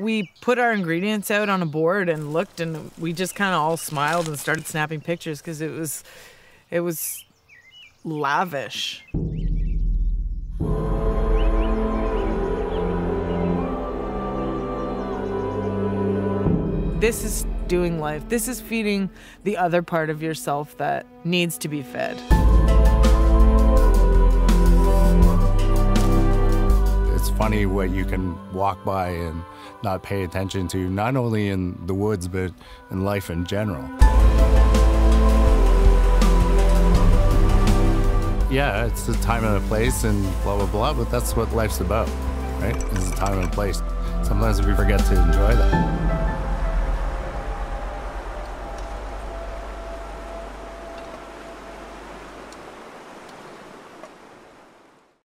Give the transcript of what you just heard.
we put our ingredients out on a board and looked, and we just kind of all smiled and started snapping pictures because it was, it was lavish. This is doing life. This is feeding the other part of yourself that needs to be fed. Funny what you can walk by and not pay attention to, not only in the woods, but in life in general. Yeah, it's a time and a place and blah, blah, blah, but that's what life's about, right? It's a time and place. Sometimes we forget to enjoy that.